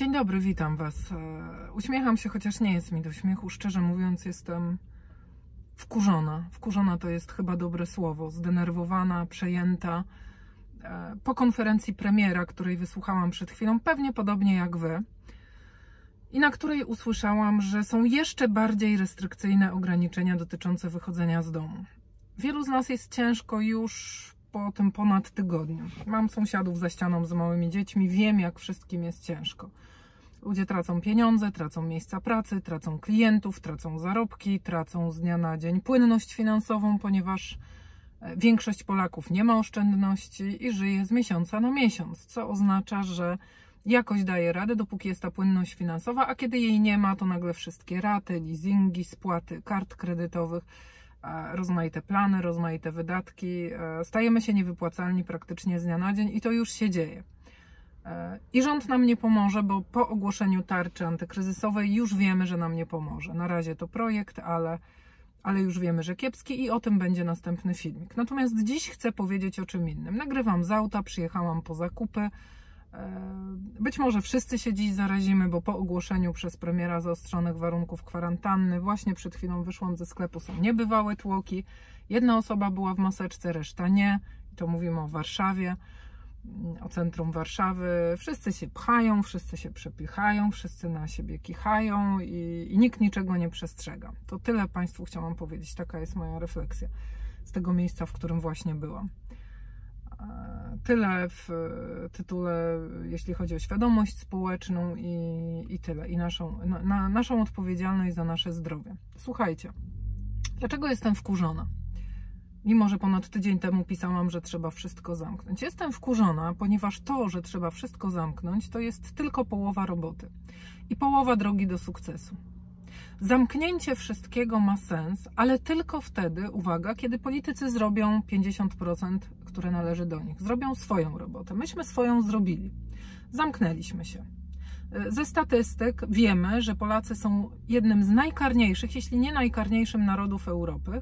Dzień dobry, witam Was. E, uśmiecham się, chociaż nie jest mi do śmiechu. Szczerze mówiąc, jestem wkurzona. Wkurzona to jest chyba dobre słowo. Zdenerwowana, przejęta. E, po konferencji premiera, której wysłuchałam przed chwilą, pewnie podobnie jak Wy, i na której usłyszałam, że są jeszcze bardziej restrykcyjne ograniczenia dotyczące wychodzenia z domu. Wielu z nas jest ciężko już po tym ponad tygodniu. Mam sąsiadów za ścianą z małymi dziećmi, wiem jak wszystkim jest ciężko. Ludzie tracą pieniądze, tracą miejsca pracy, tracą klientów, tracą zarobki, tracą z dnia na dzień płynność finansową, ponieważ e, większość Polaków nie ma oszczędności i żyje z miesiąca na miesiąc, co oznacza, że jakoś daje radę, dopóki jest ta płynność finansowa, a kiedy jej nie ma, to nagle wszystkie raty, leasingi, spłaty kart kredytowych rozmaite plany, rozmaite wydatki. E, stajemy się niewypłacalni praktycznie z dnia na dzień i to już się dzieje. E, I rząd nam nie pomoże, bo po ogłoszeniu tarczy antykryzysowej już wiemy, że nam nie pomoże. Na razie to projekt, ale, ale już wiemy, że kiepski i o tym będzie następny filmik. Natomiast dziś chcę powiedzieć o czym innym. Nagrywam z auta, przyjechałam po zakupy. Być może wszyscy się dziś zarazimy, bo po ogłoszeniu przez premiera zaostrzonych warunków kwarantanny, właśnie przed chwilą wyszłam ze sklepu, są niebywałe tłoki. Jedna osoba była w maseczce, reszta nie. To mówimy o Warszawie, o centrum Warszawy. Wszyscy się pchają, wszyscy się przepychają, wszyscy na siebie kichają i, i nikt niczego nie przestrzega. To tyle Państwu chciałam powiedzieć. Taka jest moja refleksja z tego miejsca, w którym właśnie byłam. Tyle w tytule, jeśli chodzi o świadomość społeczną i, i tyle, i naszą, na, naszą odpowiedzialność za nasze zdrowie. Słuchajcie, dlaczego jestem wkurzona? Mimo, że ponad tydzień temu pisałam, że trzeba wszystko zamknąć. Jestem wkurzona, ponieważ to, że trzeba wszystko zamknąć, to jest tylko połowa roboty i połowa drogi do sukcesu. Zamknięcie wszystkiego ma sens, ale tylko wtedy, uwaga, kiedy politycy zrobią 50%, które należy do nich. Zrobią swoją robotę. Myśmy swoją zrobili. Zamknęliśmy się. Ze statystyk wiemy, że Polacy są jednym z najkarniejszych, jeśli nie najkarniejszym narodów Europy.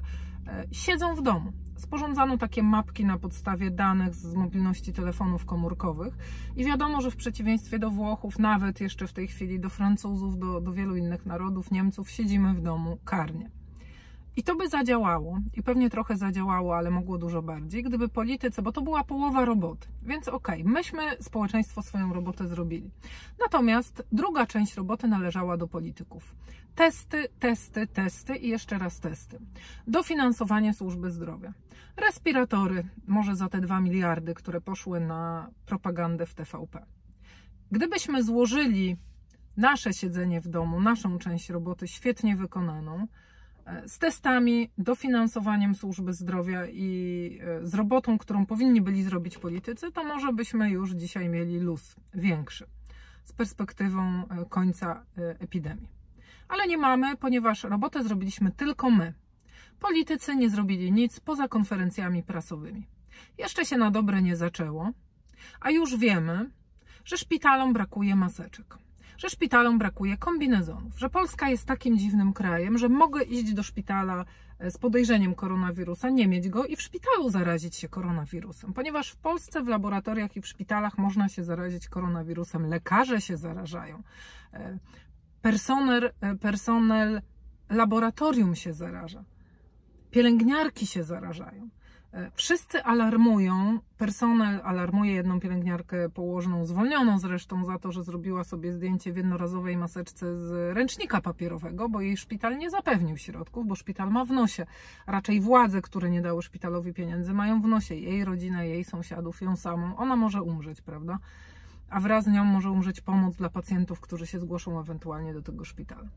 Siedzą w domu sporządzano takie mapki na podstawie danych z mobilności telefonów komórkowych i wiadomo, że w przeciwieństwie do Włochów, nawet jeszcze w tej chwili do Francuzów, do, do wielu innych narodów, Niemców, siedzimy w domu karnie. I to by zadziałało, i pewnie trochę zadziałało, ale mogło dużo bardziej, gdyby politycy, bo to była połowa roboty, więc okej, okay, myśmy, społeczeństwo, swoją robotę zrobili. Natomiast druga część roboty należała do polityków. Testy, testy, testy i jeszcze raz testy. Dofinansowanie służby zdrowia. Respiratory, może za te 2 miliardy, które poszły na propagandę w TVP. Gdybyśmy złożyli nasze siedzenie w domu, naszą część roboty świetnie wykonaną, z testami, dofinansowaniem służby zdrowia i e, z robotą, którą powinni byli zrobić politycy, to może byśmy już dzisiaj mieli luz większy z perspektywą e, końca e, epidemii. Ale nie mamy, ponieważ robotę zrobiliśmy tylko my. Politycy nie zrobili nic poza konferencjami prasowymi. Jeszcze się na dobre nie zaczęło, a już wiemy, że szpitalom brakuje maseczek że szpitalom brakuje kombinezonów, że Polska jest takim dziwnym krajem, że mogę iść do szpitala e, z podejrzeniem koronawirusa, nie mieć go i w szpitalu zarazić się koronawirusem, ponieważ w Polsce w laboratoriach i w szpitalach można się zarazić koronawirusem, lekarze się zarażają, e, personel, e, personel laboratorium się zaraża, pielęgniarki się zarażają. Wszyscy alarmują, personel alarmuje jedną pielęgniarkę położną, zwolnioną zresztą za to, że zrobiła sobie zdjęcie w jednorazowej maseczce z ręcznika papierowego, bo jej szpital nie zapewnił środków, bo szpital ma w nosie. Raczej władze, które nie dały szpitalowi pieniędzy, mają w nosie jej rodzinę, jej sąsiadów, ją samą. Ona może umrzeć, prawda? A wraz z nią może umrzeć pomoc dla pacjentów, którzy się zgłoszą ewentualnie do tego szpitala.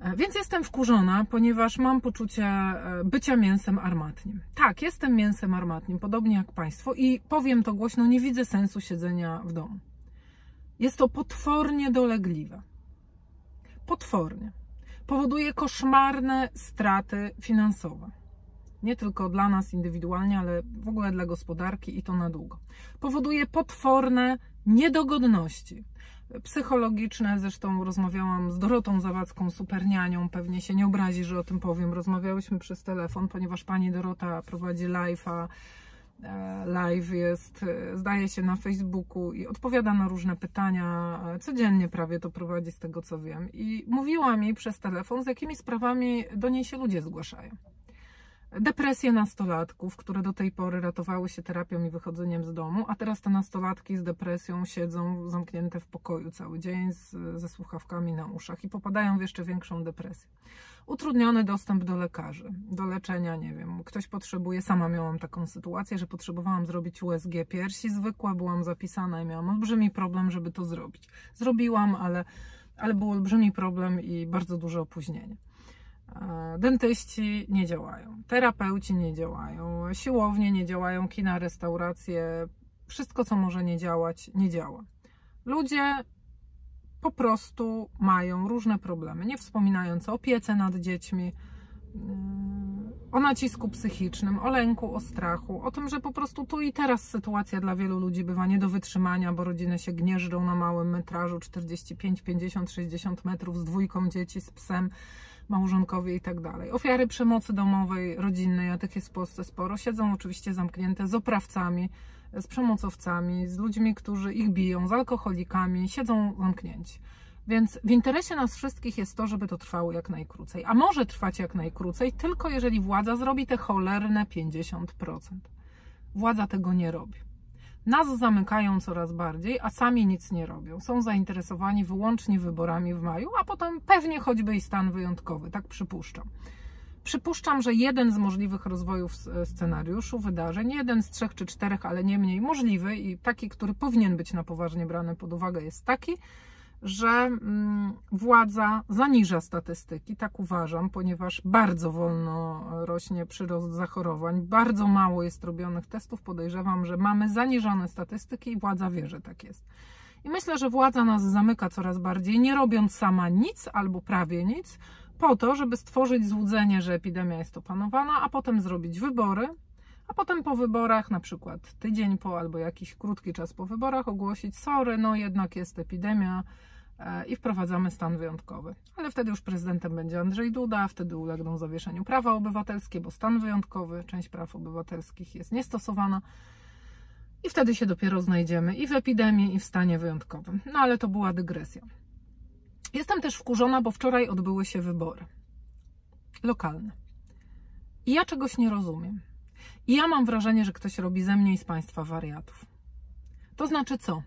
E, więc jestem wkurzona, ponieważ mam poczucie e, bycia mięsem armatnim. Tak, jestem mięsem armatnim, podobnie jak Państwo, i powiem to głośno: nie widzę sensu siedzenia w domu. Jest to potwornie dolegliwe. Potwornie. Powoduje koszmarne straty finansowe. Nie tylko dla nas indywidualnie, ale w ogóle dla gospodarki i to na długo. Powoduje potworne niedogodności psychologiczne. Zresztą rozmawiałam z Dorotą Zawadzką, supernianią. Pewnie się nie obrazi, że o tym powiem. Rozmawiałyśmy przez telefon, ponieważ pani Dorota prowadzi live'a e, live jest, e, zdaje się, na Facebooku i odpowiada na różne pytania. Codziennie prawie to prowadzi, z tego co wiem. I mówiła mi przez telefon, z jakimi sprawami do niej się ludzie zgłaszają depresje nastolatków, które do tej pory ratowały się terapią i wychodzeniem z domu, a teraz te nastolatki z depresją siedzą zamknięte w pokoju cały dzień z, ze słuchawkami na uszach i popadają w jeszcze większą depresję. Utrudniony dostęp do lekarzy, do leczenia, nie wiem, ktoś potrzebuje, sama miałam taką sytuację, że potrzebowałam zrobić USG piersi zwykłe, byłam zapisana i miałam olbrzymi problem, żeby to zrobić. Zrobiłam, ale, ale był olbrzymi problem i bardzo duże opóźnienie. Dentyści nie działają, terapeuci nie działają, siłownie nie działają, kina, restauracje, wszystko co może nie działać, nie działa. Ludzie po prostu mają różne problemy, nie wspominając o opiece nad dziećmi, o nacisku psychicznym, o lęku, o strachu, o tym, że po prostu tu i teraz sytuacja dla wielu ludzi bywa nie do wytrzymania, bo rodziny się gnieżdżą na małym metrażu 45, 50, 60 metrów z dwójką dzieci, z psem małżonkowie i tak dalej. Ofiary przemocy domowej, rodzinnej, a tych jest w Polsce sporo, siedzą oczywiście zamknięte z oprawcami, z przemocowcami, z ludźmi, którzy ich biją, z alkoholikami, siedzą zamknięci. Więc w interesie nas wszystkich jest to, żeby to trwało jak najkrócej. A może trwać jak najkrócej, tylko jeżeli władza zrobi te cholerne 50%. Władza tego nie robi. Nas zamykają coraz bardziej, a sami nic nie robią. Są zainteresowani wyłącznie wyborami w maju, a potem pewnie choćby i stan wyjątkowy, tak przypuszczam. Przypuszczam, że jeden z możliwych rozwojów scenariuszu, wydarzeń, jeden z trzech czy czterech, ale nie mniej możliwy i taki, który powinien być na poważnie brany pod uwagę, jest taki, że mm, władza zaniża statystyki, tak uważam, ponieważ bardzo wolno rośnie przyrost zachorowań, bardzo mało jest robionych testów. Podejrzewam, że mamy zaniżone statystyki i władza wie, że tak jest. I myślę, że władza nas zamyka coraz bardziej, nie robiąc sama nic albo prawie nic, po to, żeby stworzyć złudzenie, że epidemia jest opanowana, a potem zrobić wybory, a potem po wyborach, na przykład tydzień po albo jakiś krótki czas po wyborach, ogłosić: sorry, no jednak jest epidemia e, i wprowadzamy stan wyjątkowy. Ale wtedy już prezydentem będzie Andrzej Duda, wtedy ulegną zawieszeniu prawa obywatelskie, bo stan wyjątkowy, część praw obywatelskich jest niestosowana. I wtedy się dopiero znajdziemy i w epidemii, i w stanie wyjątkowym. No ale to była dygresja. Jestem też wkurzona, bo wczoraj odbyły się wybory lokalne. I ja czegoś nie rozumiem. I ja mam wrażenie, że ktoś robi ze mnie i z Państwa wariatów. To znaczy co?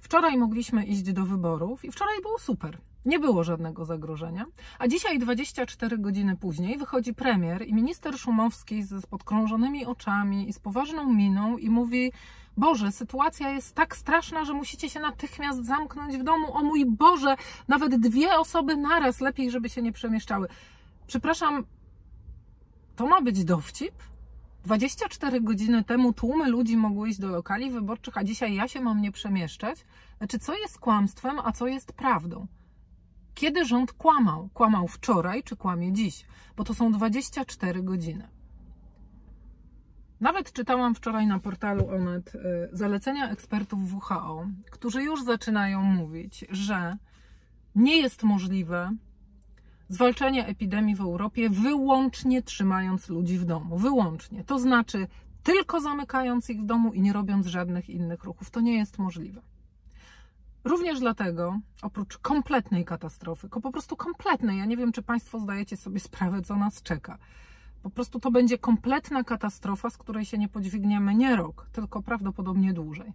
Wczoraj mogliśmy iść do wyborów i wczoraj było super. Nie było żadnego zagrożenia. A dzisiaj, 24 godziny później, wychodzi premier i minister Szumowski z podkrążonymi oczami i z poważną miną i mówi: Boże, sytuacja jest tak straszna, że musicie się natychmiast zamknąć w domu. O mój Boże, nawet dwie osoby naraz, lepiej, żeby się nie przemieszczały. Przepraszam, to ma być dowcip? 24 godziny temu tłumy ludzi mogły iść do lokali wyborczych, a dzisiaj ja się mam nie przemieszczać? Znaczy, co jest kłamstwem, a co jest prawdą? Kiedy rząd kłamał? Kłamał wczoraj, czy kłamie dziś? Bo to są 24 godziny. Nawet czytałam wczoraj na portalu Onet y, zalecenia ekspertów WHO, którzy już zaczynają mówić, że nie jest możliwe zwalczanie epidemii w Europie wyłącznie trzymając ludzi w domu. Wyłącznie. To znaczy tylko zamykając ich w domu i nie robiąc żadnych innych ruchów. To nie jest możliwe. Również dlatego, oprócz kompletnej katastrofy, po prostu kompletnej, ja nie wiem, czy Państwo zdajecie sobie sprawę, co nas czeka. Po prostu to będzie kompletna katastrofa, z której się nie podźwigniemy nie rok, tylko prawdopodobnie dłużej.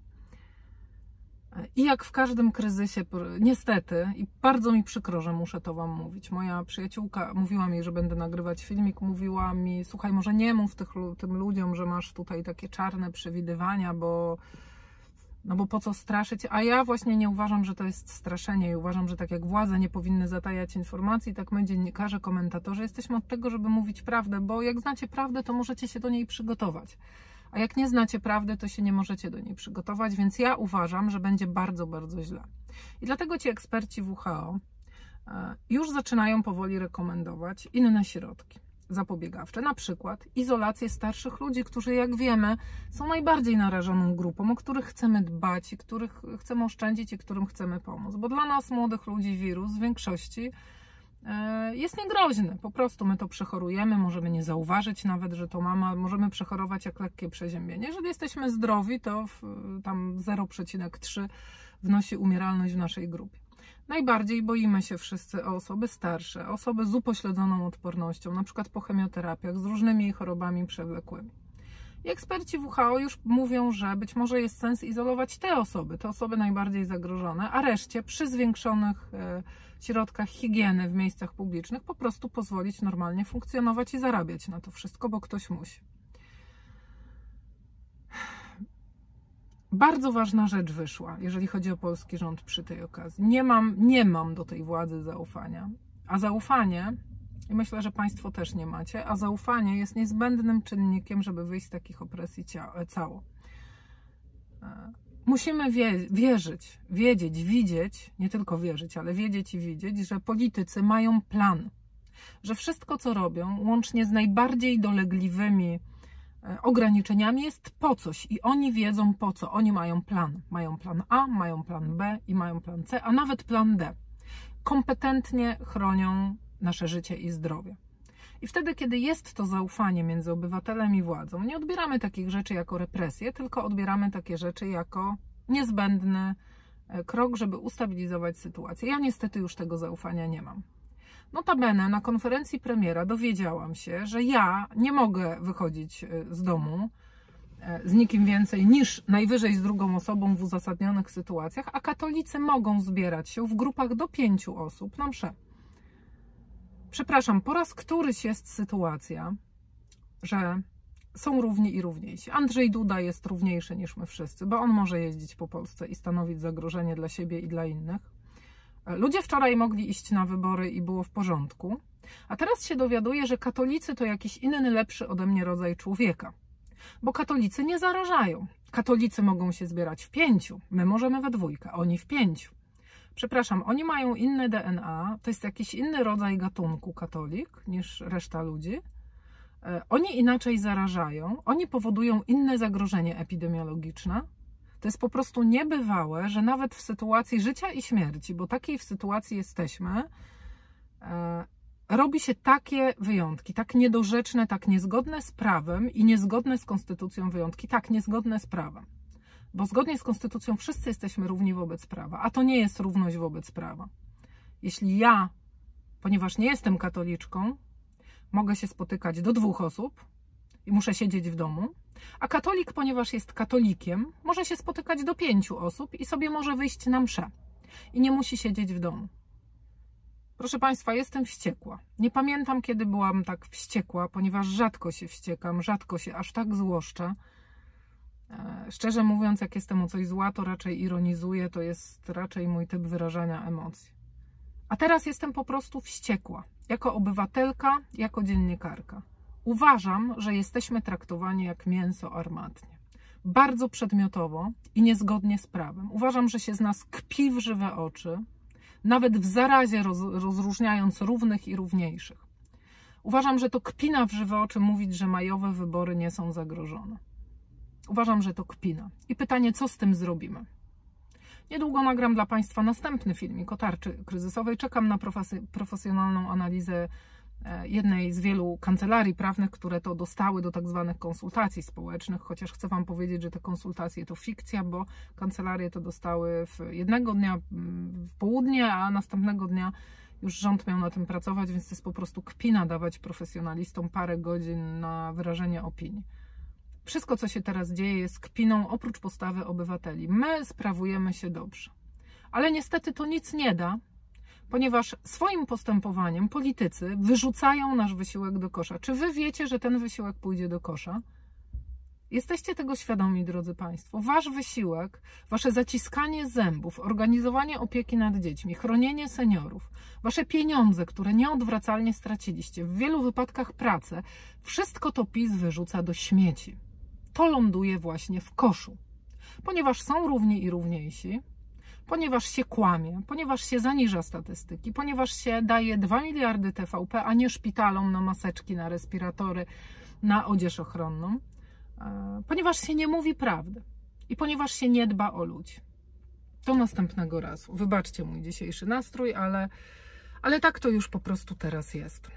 I jak w każdym kryzysie, niestety, i bardzo mi przykro, że muszę to Wam mówić. Moja przyjaciółka mówiła mi, że będę nagrywać filmik, mówiła mi: Słuchaj, może nie mów tych, tym ludziom, że masz tutaj takie czarne przewidywania, bo. No bo po co straszyć? A ja właśnie nie uważam, że to jest straszenie i uważam, że tak jak władze nie powinny zatajać informacji, tak my dziennikarze, komentatorzy jesteśmy od tego, żeby mówić prawdę, bo jak znacie prawdę, to możecie się do niej przygotować. A jak nie znacie prawdy, to się nie możecie do niej przygotować, więc ja uważam, że będzie bardzo, bardzo źle. I dlatego ci eksperci WHO e, już zaczynają powoli rekomendować inne środki zapobiegawcze, na przykład izolację starszych ludzi, którzy, jak wiemy, są najbardziej narażoną grupą, o których chcemy dbać i których chcemy oszczędzić i którym chcemy pomóc. Bo dla nas, młodych ludzi, wirus w większości jest niegroźny. Po prostu my to przechorujemy, możemy nie zauważyć nawet, że to mama, możemy przechorować jak lekkie przeziębienie. Jeżeli jesteśmy zdrowi, to w, tam 0,3 wnosi umieralność w naszej grupie. Najbardziej boimy się wszyscy o osoby starsze, osoby z upośledzoną odpornością, na przykład po chemioterapiach, z różnymi chorobami przewlekłymi. Eksperci WHO już mówią, że być może jest sens izolować te osoby, te osoby najbardziej zagrożone, a reszcie przy zwiększonych e, środkach higieny w miejscach publicznych po prostu pozwolić normalnie funkcjonować i zarabiać na to wszystko, bo ktoś musi. Bardzo ważna rzecz wyszła, jeżeli chodzi o polski rząd przy tej okazji. Nie mam, nie mam do tej władzy zaufania. A zaufanie, i myślę, że Państwo też nie macie, a zaufanie jest niezbędnym czynnikiem, żeby wyjść z takich opresji cało. E, musimy wie, wierzyć, wiedzieć, widzieć, nie tylko wierzyć, ale wiedzieć i widzieć, że politycy mają plan, że wszystko, co robią, łącznie z najbardziej dolegliwymi E, ograniczeniami jest po coś i oni wiedzą po co. Oni mają plan. Mają plan A, mają plan B i mają plan C, a nawet plan D. Kompetentnie chronią nasze życie i zdrowie. I wtedy, kiedy jest to zaufanie między obywatelem i władzą, nie odbieramy takich rzeczy jako represję, tylko odbieramy takie rzeczy jako niezbędny e, krok, żeby ustabilizować sytuację. Ja niestety już tego zaufania nie mam. Notabene na konferencji premiera dowiedziałam się, że ja nie mogę wychodzić e, z domu e, z nikim więcej niż najwyżej z drugą osobą w uzasadnionych sytuacjach, a katolicy mogą zbierać się w grupach do pięciu osób na msze. Przepraszam, po raz któryś jest sytuacja, że są równi i równiejsi. Andrzej Duda jest równiejszy niż my wszyscy, bo on może jeździć po Polsce i stanowić zagrożenie dla siebie i dla innych. Ludzie wczoraj mogli iść na wybory i było w porządku, a teraz się dowiaduję, że katolicy to jakiś inny, lepszy ode mnie rodzaj człowieka. Bo katolicy nie zarażają. Katolicy mogą się zbierać w pięciu, my możemy we dwójkę, oni w pięciu. Przepraszam, oni mają inne DNA, to jest jakiś inny rodzaj gatunku katolik niż reszta ludzi. E, oni inaczej zarażają, oni powodują inne zagrożenie epidemiologiczne, to jest po prostu niebywałe, że nawet w sytuacji życia i śmierci, bo takiej w sytuacji jesteśmy, e, robi się takie wyjątki, tak niedorzeczne, tak niezgodne z prawem i niezgodne z konstytucją wyjątki, tak niezgodne z prawem. Bo zgodnie z konstytucją wszyscy jesteśmy równi wobec prawa, a to nie jest równość wobec prawa. Jeśli ja, ponieważ nie jestem katoliczką, mogę się spotykać do dwóch osób i muszę siedzieć w domu, a katolik, ponieważ jest katolikiem, może się spotykać do pięciu osób i sobie może wyjść na mszę i nie musi siedzieć w domu. Proszę Państwa, jestem wściekła. Nie pamiętam, kiedy byłam tak wściekła, ponieważ rzadko się wściekam, rzadko się aż tak złoszczę. E, szczerze mówiąc, jak jestem o coś zła, to raczej ironizuję, to jest raczej mój typ wyrażania emocji. A teraz jestem po prostu wściekła, jako obywatelka, jako dziennikarka. Uważam, że jesteśmy traktowani jak mięso armatnie. Bardzo przedmiotowo i niezgodnie z prawem. Uważam, że się z nas kpi w żywe oczy, nawet w zarazie roz, rozróżniając równych i równiejszych. Uważam, że to kpina w żywe oczy mówić, że majowe wybory nie są zagrożone. Uważam, że to kpina. I pytanie, co z tym zrobimy? Niedługo nagram dla Państwa następny filmik o tarczy kryzysowej. Czekam na profesjonalną analizę E, jednej z wielu kancelarii prawnych, które to dostały do tak zwanych konsultacji społecznych, chociaż chcę Wam powiedzieć, że te konsultacje to fikcja, bo kancelarie to dostały w jednego dnia w południe, a następnego dnia już rząd miał na tym pracować, więc to jest po prostu kpina dawać profesjonalistom parę godzin na wyrażenie opinii. Wszystko, co się teraz dzieje, jest kpiną oprócz postawy obywateli. My sprawujemy się dobrze. Ale niestety to nic nie da, ponieważ swoim postępowaniem politycy wyrzucają nasz wysiłek do kosza. Czy wy wiecie, że ten wysiłek pójdzie do kosza? Jesteście tego świadomi, drodzy Państwo. Wasz wysiłek, wasze zaciskanie zębów, organizowanie opieki nad dziećmi, chronienie seniorów, wasze pieniądze, które nieodwracalnie straciliście, w wielu wypadkach pracę, wszystko to PiS wyrzuca do śmieci. To ląduje właśnie w koszu. Ponieważ są równi i równiejsi, ponieważ się kłamie, ponieważ się zaniża statystyki, ponieważ się daje 2 miliardy TVP, a nie szpitalom na maseczki, na respiratory, na odzież ochronną, e, ponieważ się nie mówi prawdy i ponieważ się nie dba o ludzi. Do następnego razu. Wybaczcie mój dzisiejszy nastrój, ale, Ale tak to już po prostu teraz jest.